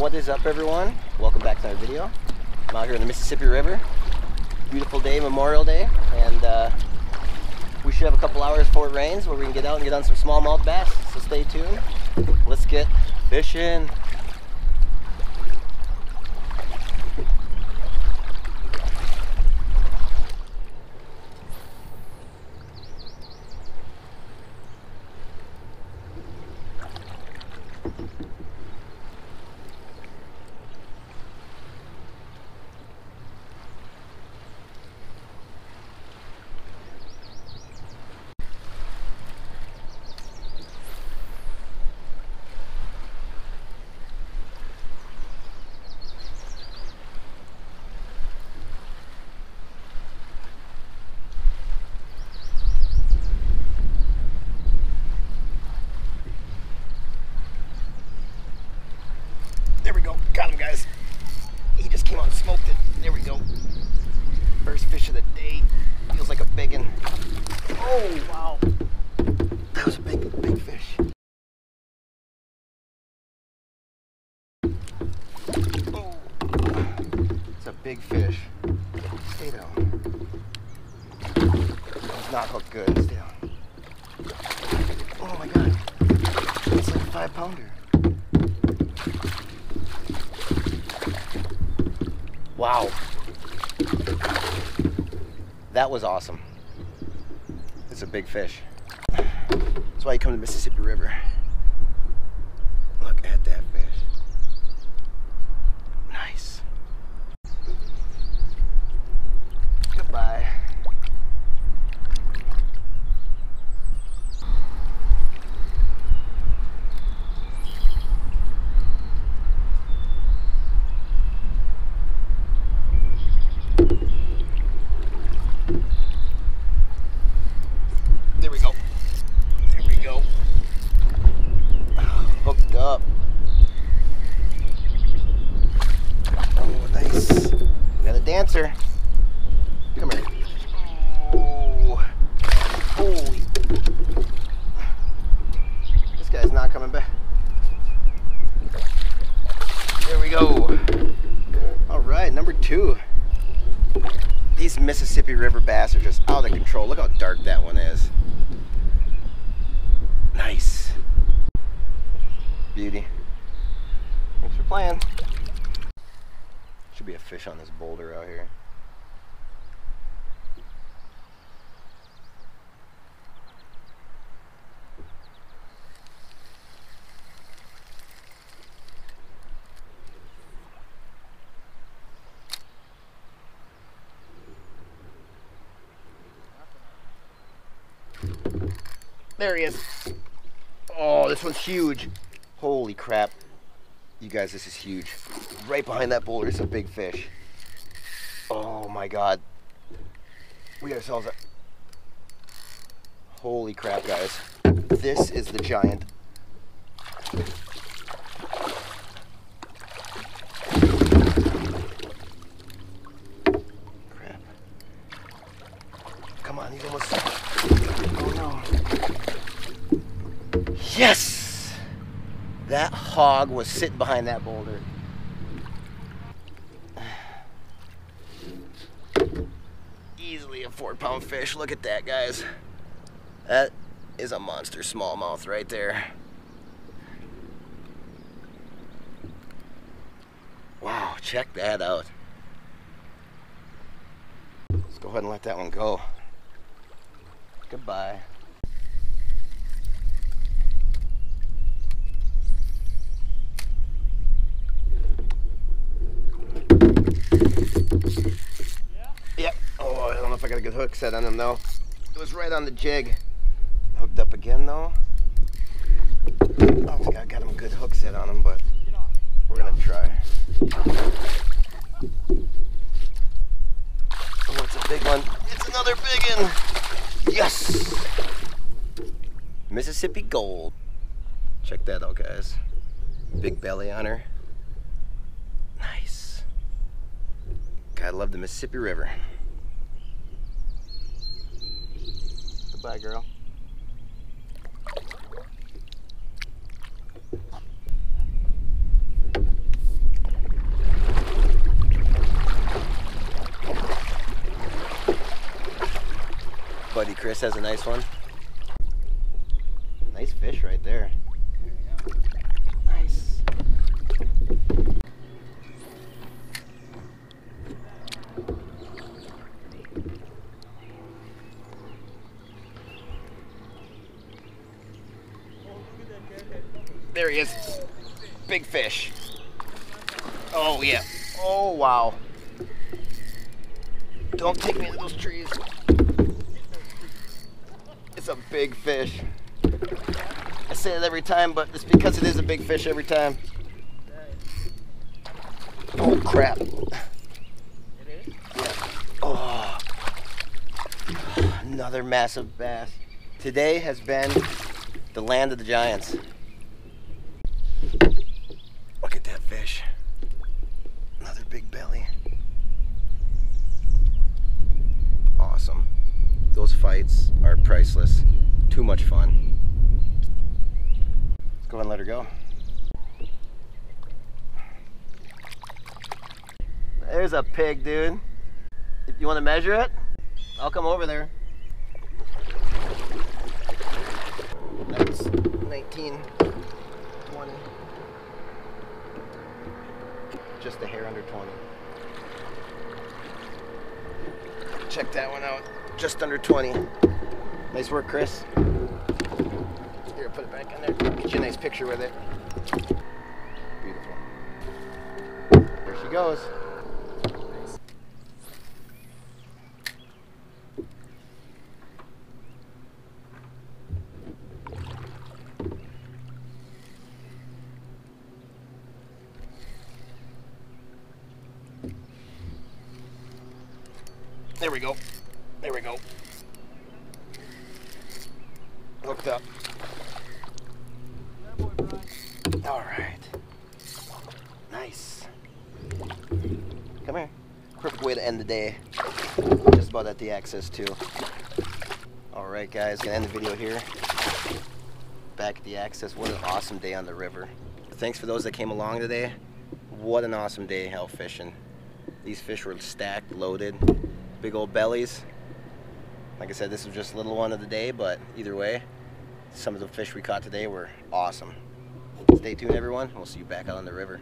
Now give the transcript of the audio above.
What is up everyone? Welcome back to our video. I'm out here in the Mississippi River. Beautiful day, Memorial Day, and uh, we should have a couple hours before it rains where we can get out and get on some smallmouth bass, so stay tuned. Let's get fishing. There we go. Got him, guys. He just came on and smoked it. There we go. First fish of the day. Feels like a big one. Oh, wow. That was a big, big fish. Oh, it's a big fish. Stay down. It's not hooked good. Stay down. Oh my god. It's like a five pounder. Wow. That was awesome. It's a big fish. That's why you come to the Mississippi River. Look at that fish. Nice. Goodbye. There we go. There we go. Hooked up. Oh, nice. We got a dancer. Come here. Oh, holy. This guy's coming back. There we go. All right, number two. These Mississippi River bass are just out of control. Look how dark that one is. Nice. Beauty. Thanks for playing. Should be a fish on this boulder out here. There he is. Oh, this one's huge. Holy crap. You guys, this is huge. Right behind that boulder is a big fish. Oh my god. We ourselves. Holy crap, guys. This is the giant. Crap. Come on, he's almost... Oh no. Yes! That hog was sitting behind that boulder. Easily a four pound fish. Look at that, guys. That is a monster smallmouth right there. Wow, check that out. Let's go ahead and let that one go. Goodbye. Yep. Oh, I don't know if I got a good hook set on him though. It was right on the jig. Hooked up again though. Oh, I I got a good hook set on him, but we're gonna try. Oh, it's a big one. It's another big one. Yes! Mississippi Gold. Check that out, guys. Big belly on her. Nice. God love the Mississippi River. Goodbye, girl. Buddy Chris has a nice one. Nice fish right there. Nice. There he is. Big fish. Oh, yeah. Oh, wow. Don't take me into those trees. It's a big fish. I say it every time, but it's because it is a big fish every time. Oh, crap. Oh. Another massive bass. Today has been the land of the giants. Look at that fish. Another big belly. Awesome. Those fights are priceless. Too much fun. Let's go ahead and let her go. There's a pig, dude. If you want to measure it, I'll come over there. That's 19, 20. Just a hair under 20. Check that one out. Just under 20. Nice work, Chris. Here, put it back in there. Get you a nice picture with it. Beautiful. There she goes. There we go. There we go. Hooked up. All right. Nice. Come here. Perfect way to end the day. Just about at the access too. All right, guys. Gonna end the video here. Back at the access. What an awesome day on the river. Thanks for those that came along today. What an awesome day hell fishing. These fish were stacked, loaded big old bellies. Like I said, this was just a little one of the day, but either way, some of the fish we caught today were awesome. Stay tuned, everyone. We'll see you back out on the river.